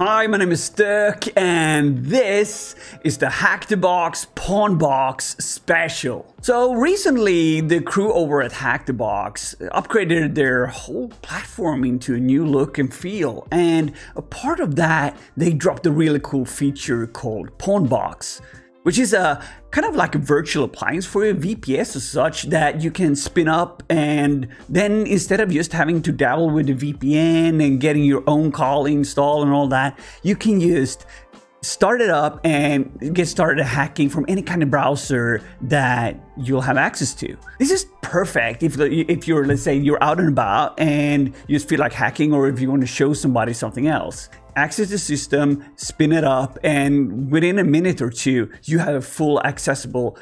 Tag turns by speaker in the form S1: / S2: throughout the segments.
S1: Hi, my name is Sturk, and this is the Hack the Box Pawn Box special. So recently, the crew over at Hack the Box upgraded their whole platform into a new look and feel, and a part of that, they dropped a really cool feature called Pawn Box which is a kind of like a virtual appliance for your VPS as such that you can spin up and then instead of just having to dabble with the VPN and getting your own call installed and all that, you can just start it up and get started hacking from any kind of browser that you'll have access to. This is perfect if, if you're, let's say, you're out and about and you just feel like hacking or if you want to show somebody something else access the system, spin it up, and within a minute or two, you have a full accessible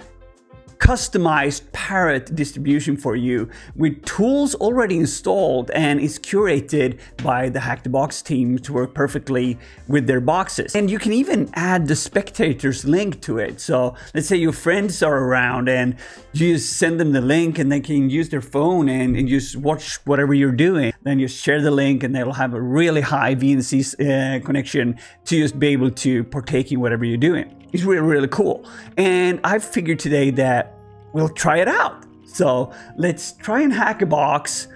S1: customized parrot distribution for you with tools already installed and is curated by the Hack the Box team to work perfectly with their boxes. And you can even add the spectators link to it. So let's say your friends are around and you just send them the link and they can use their phone and, and just watch whatever you're doing. Then you share the link and they'll have a really high VNC uh, connection to just be able to partake in whatever you're doing. It's really, really cool. And I figured today that we'll try it out. So let's try and hack a box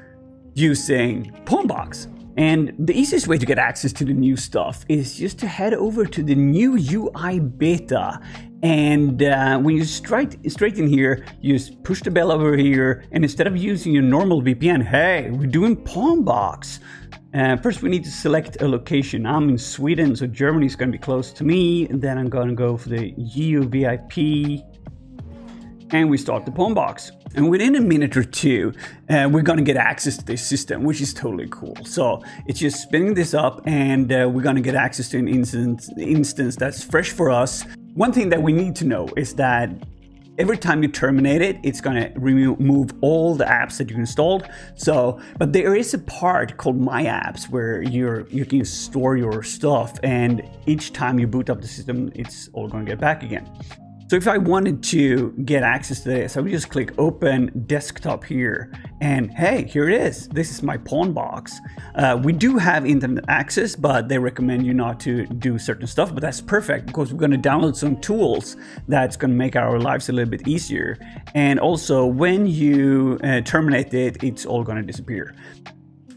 S1: using Pawnbox. And the easiest way to get access to the new stuff is just to head over to the new UI beta. And uh, when you straight, straight in here, you just push the bell over here. And instead of using your normal VPN, hey, we're doing Pawnbox. Uh, first, we need to select a location. I'm in Sweden, so Germany is going to be close to me. And then I'm going to go for the EU VIP and we start the pawn box. And within a minute or two, uh, we're gonna get access to this system, which is totally cool. So it's just spinning this up and uh, we're gonna get access to an instance, instance that's fresh for us. One thing that we need to know is that every time you terminate it, it's gonna remove all the apps that you installed. So, but there is a part called My Apps where you're you can store your stuff, and each time you boot up the system, it's all gonna get back again. So if I wanted to get access to this, I would just click open desktop here and hey, here it is. This is my pawn box. Uh, we do have internet access, but they recommend you not to do certain stuff, but that's perfect because we're gonna download some tools that's gonna make our lives a little bit easier. And also when you uh, terminate it, it's all gonna disappear.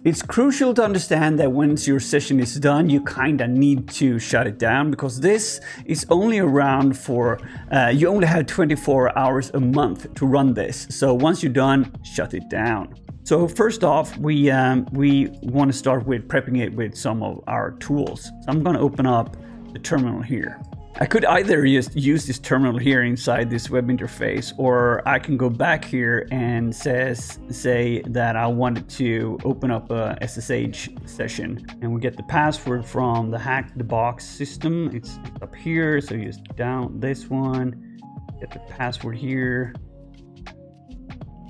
S1: It's crucial to understand that once your session is done, you kinda need to shut it down because this is only around for, uh, you only have 24 hours a month to run this. So once you're done, shut it down. So first off, we, um, we want to start with prepping it with some of our tools. So I'm going to open up the terminal here. I could either just use this terminal here inside this web interface, or I can go back here and says say that I wanted to open up a SSH session, and we get the password from the hack the box system. It's up here, so you just down this one, get the password here,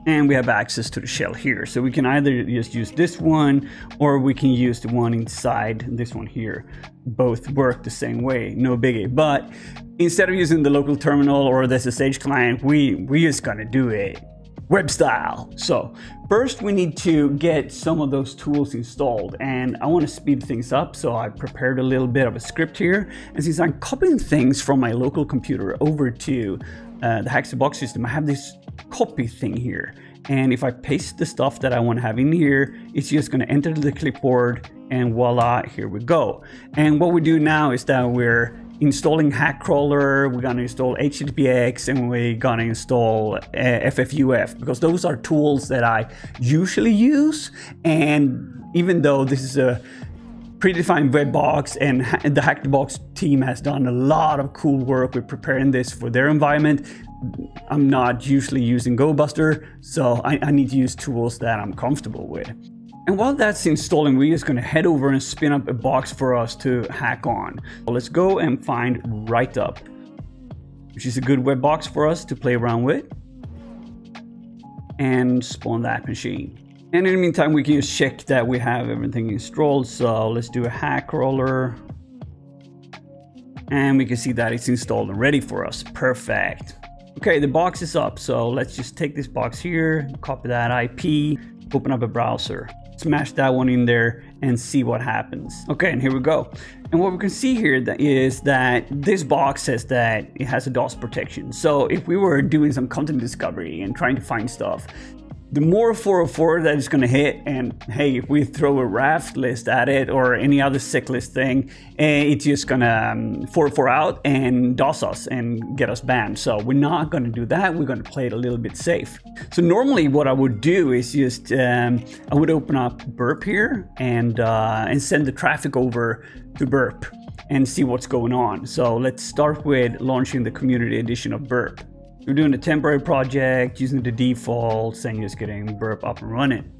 S1: and we have access to the shell here. So we can either just use this one or we can use the one inside this one here. Both work the same way, no biggie. But instead of using the local terminal or the SSH client, we, we just gonna do it web style. So first we need to get some of those tools installed and I want to speed things up. So I prepared a little bit of a script here. And since I'm copying things from my local computer over to uh, the Hack the Box system, I have this copy thing here. And if I paste the stuff that I want to have in here, it's just going to enter the clipboard and voila, here we go. And what we do now is that we're installing Hackcrawler, we're gonna install HTTPX, and we're gonna install eh, FFUF because those are tools that I usually use. And even though this is a predefined web box and the Hack the Box team has done a lot of cool work with preparing this for their environment. I'm not usually using GoBuster, so I, I need to use tools that I'm comfortable with. And while that's installing, we're just gonna head over and spin up a box for us to hack on. So let's go and find WriteUp, which is a good web box for us to play around with. And spawn that machine. And in the meantime, we can just check that we have everything installed. So let's do a Hackcrawler. And we can see that it's installed and ready for us. Perfect. Okay, the box is up, so let's just take this box here, copy that IP, open up a browser. Smash that one in there and see what happens. Okay, and here we go. And what we can see here is that this box says that it has a DOS protection. So if we were doing some content discovery and trying to find stuff, the more 404 that is going to hit, and hey, if we throw a raft list at it or any other sick list thing, eh, it's just going to um, 404 out and DOS us and get us banned. So we're not going to do that. We're going to play it a little bit safe. So normally what I would do is just, um, I would open up Burp here and, uh, and send the traffic over to Burp and see what's going on. So let's start with launching the community edition of Burp. We're doing a temporary project using the defaults and just getting burp up and running.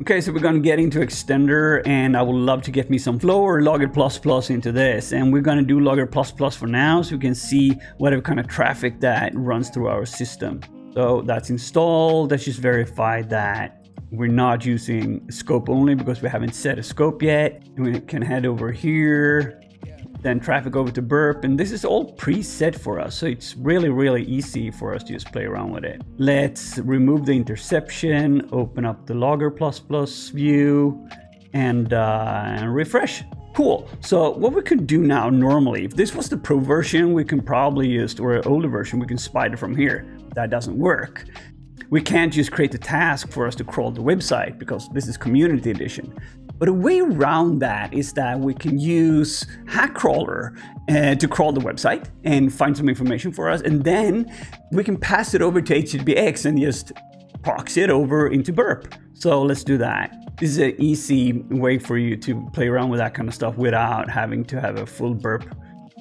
S1: Okay, so we're gonna get into Extender and I would love to get me some Flow or Logger++ plus into this. And we're gonna do Logger++ plus for now so we can see whatever kind of traffic that runs through our system. So that's installed, let's just verify that we're not using scope only because we haven't set a scope yet. We can head over here then traffic over to burp and this is all preset for us so it's really really easy for us to just play around with it let's remove the interception open up the logger plus plus view and, uh, refresh Cool. So what we could do now normally, if this was the pro version, we can probably use, or older version, we can spider from here. That doesn't work. We can't just create a task for us to crawl the website because this is community edition. But a way around that is that we can use Hackcrawler uh, to crawl the website and find some information for us. And then we can pass it over to HTTPX and just proxy it over into Burp. So let's do that. This is an easy way for you to play around with that kind of stuff without having to have a full Burp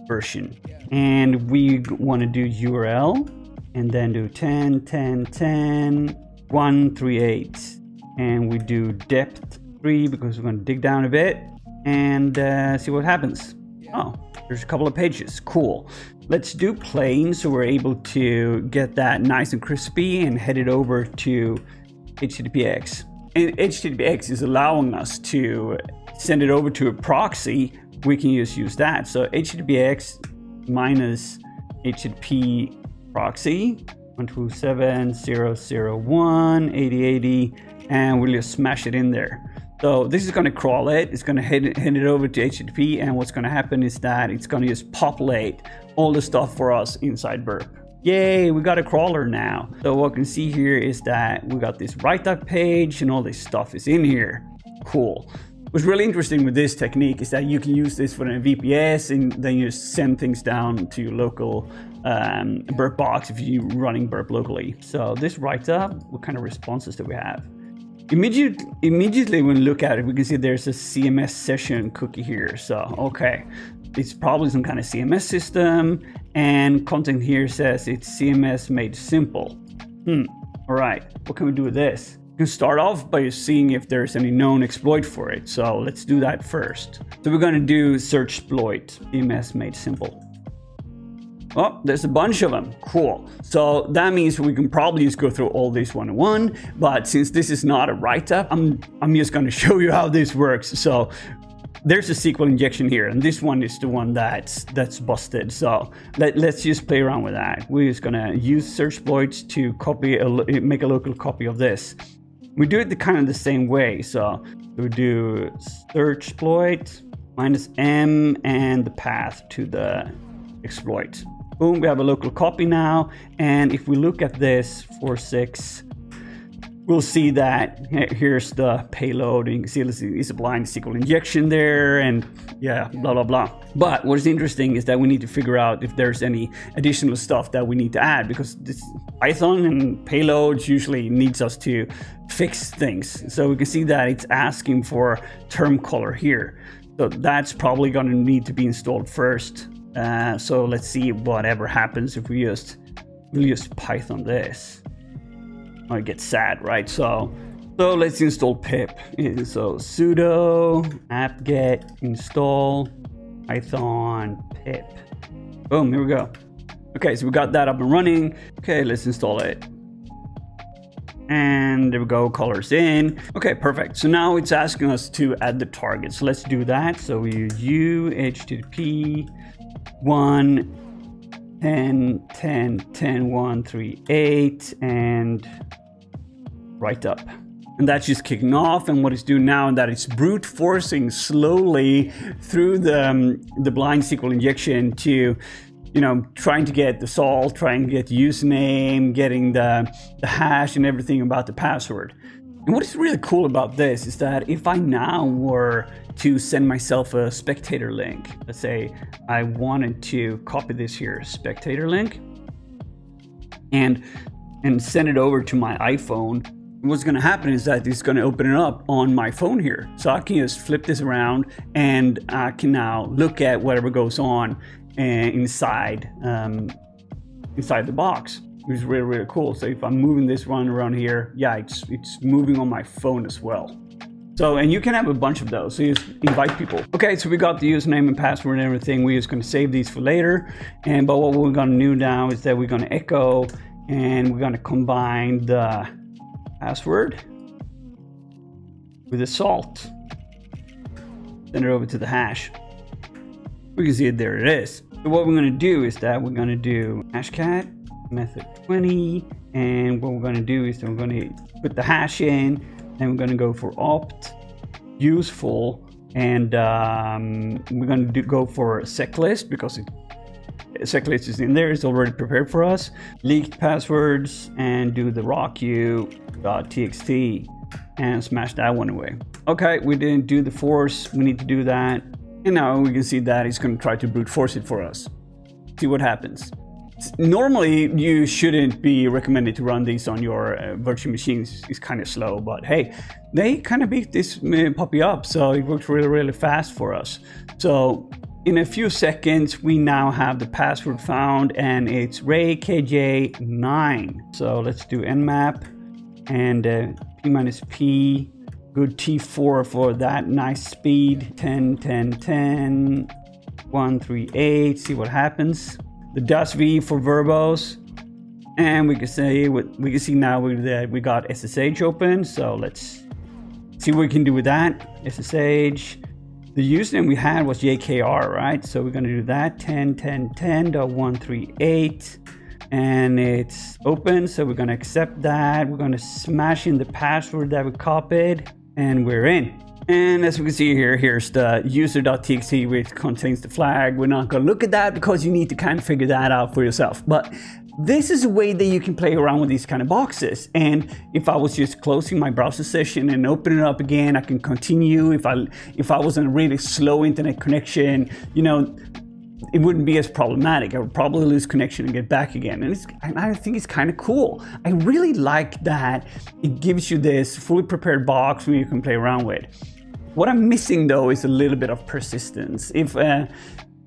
S1: version. And we want to do URL and then do 10, 10, 10, 138. And we do depth three because we're going to dig down a bit and uh, see what happens. Oh, there's a couple of pages. Cool. Let's do plain so we're able to get that nice and crispy and head it over to HTTPX. And HTTPX is allowing us to send it over to a proxy. We can just use that. So HTTPX minus HTTP proxy 127.0.0.1 and we'll just smash it in there. So this is going to crawl it. It's going to hand, hand it over to HTTP, and what's going to happen is that it's going to just populate all the stuff for us inside Burp. Yay, we got a crawler now. So what we can see here is that we got this write-up page and all this stuff is in here. Cool. What's really interesting with this technique is that you can use this for a VPS and then you send things down to your local um, burp box if you're running burp locally. So this writes up what kind of responses do we have. Immediately, immediately when we look at it, we can see there's a CMS session cookie here. So, okay, it's probably some kind of CMS system. And content here says it's CMS made simple. Hmm, all right, what can we do with this? You can start off by seeing if there's any known exploit for it. So let's do that first. So we're gonna do search exploit, CMS made simple. Oh, there's a bunch of them. Cool. So that means we can probably just go through all these one on one. But since this is not a write-up, I'm, I'm just going to show you how this works. So there's a SQL injection here, and this one is the one that's that's busted. So let, let's just play around with that. We're just gonna use search exploits to copy a, make a local copy of this. We do it the kind of the same way. So we do search exploit minus m and the path to the exploit. Boom, we have a local copy now. And if we look at this 4.6, we'll see that here's the payload. Can see it's a blind SQL injection there and yeah, blah, blah, blah. But what's interesting is that we need to figure out if there's any additional stuff that we need to add because this Python and payloads usually needs us to fix things. So we can see that it's asking for term color here. So that's probably going to need to be installed first. Uh, so let's see whatever happens if we just we just python this. I get sad, right? So so let's install pip. So sudo apt-get install python pip. Boom, here we go. Okay, so we got that up and running. Okay, let's install it. And there we go, colors in. Okay, perfect. So now it's asking us to add the target. So let's do that. So we use u http 1, 10, 10, 10, 1, 3, 8, and right up. and that's just kicking off and what it's doing now and that it's brute forcing slowly through the um, the blind SQL injection to you know trying to get the salt trying to get the username getting the the hash and everything about the password and what is really cool about this is that if I now were to send myself a spectator link, let's say I wanted to copy this here, spectator link, and and send it over to my iPhone, what's going to happen is that it's going to open it up on my phone here. So I can just flip this around and I can now look at whatever goes on uh, inside um, inside the box is really, really cool. So if I'm moving this one around here, yeah, it's, it's moving on my phone as well. So, and you can have a bunch of those. So you just invite people. Okay, so we got the username and password and everything. We're just gonna save these for later. And but what we're gonna do now is that we're gonna echo and we're gonna combine the password with the salt. Send it over to the hash. We can see it, there it is. So what we're gonna do is that we're gonna do hashcat method 20 and what we're going to do is we're going to put the hash in and we're going to go for opt useful and um, we're going to do, go for seclist because it seclist is in there it's already prepared for us. Leaked passwords and do the rocku.txt and smash that one away. Okay we didn't do the force we need to do that. And now we can see that it's going to try to brute force it for us. See what happens normally you shouldn't be recommended to run these on your uh, virtual machines. It's kind of slow, but hey, they kind of beat this uh, puppy up, so it worked really, really fast for us. So in a few seconds, we now have the password found, and it's RayKJ9. So let's do nmap and uh, p minus p. Good T4 for that nice speed. 10, 10, 10, 1, 3, 8. See what happens the dust V for verbose. And we can say we can see now we that we got SSH open. So let's see what we can do with that. SSH. The username we had was JKR, right? So we're gonna do that 10 10 10.138 and it's open. So we're gonna accept that. We're gonna smash in the password that we copied and we're in. And as we can see here, here's the user.txt which contains the flag. We're not gonna look at that because you need to kind of figure that out for yourself. But this is a way that you can play around with these kind of boxes. And if I was just closing my browser session and opening it up again, I can continue. If I if I was on a really slow internet connection, you know, it wouldn't be as problematic. I would probably lose connection and get back again. And, and I think it's kind of cool. I really like that it gives you this fully prepared box where you can play around with. What I'm missing though is a little bit of persistence. If uh,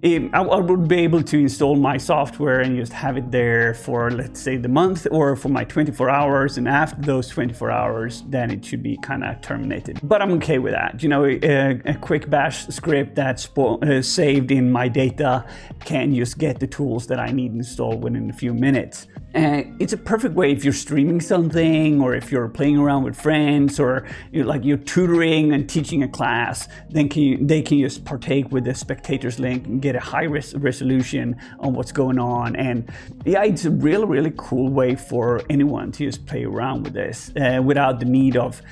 S1: I would be able to install my software and just have it there for let's say the month or for my 24 hours and after those 24 hours then it should be kind of terminated. But i'm okay with that you know a, a quick bash script that's uh, saved in my data can just get the tools that i need installed within a few minutes. And it's a perfect way if you're streaming something or if you're playing around with friends or you're like you're tutoring and teaching a class then can you, they can just partake with the spectators link get a high res resolution on what's going on and yeah it's a really really cool way for anyone to just play around with this uh, without the need of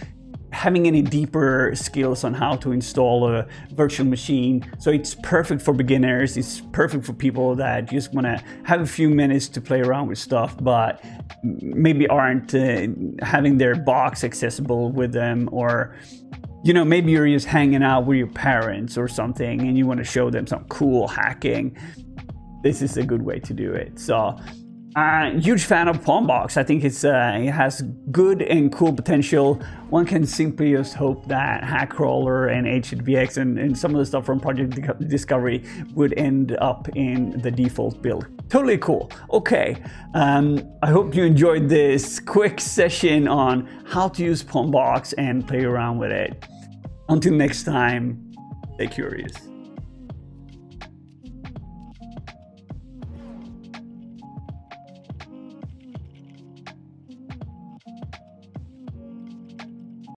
S1: having any deeper skills on how to install a virtual machine. So it's perfect for beginners. It's perfect for people that just want to have a few minutes to play around with stuff, but maybe aren't uh, having their box accessible with them or you know, maybe you're just hanging out with your parents or something and you want to show them some cool hacking. This is a good way to do it. So uh, huge fan of Pawnbox. I think it's uh, it has good and cool potential. One can simply just hope that Hackcrawler and HTTPX and, and some of the stuff from Project Discovery would end up in the default build. Totally cool. Okay, um, I hope you enjoyed this quick session on how to use Pawnbox and play around with it. Until next time, stay curious.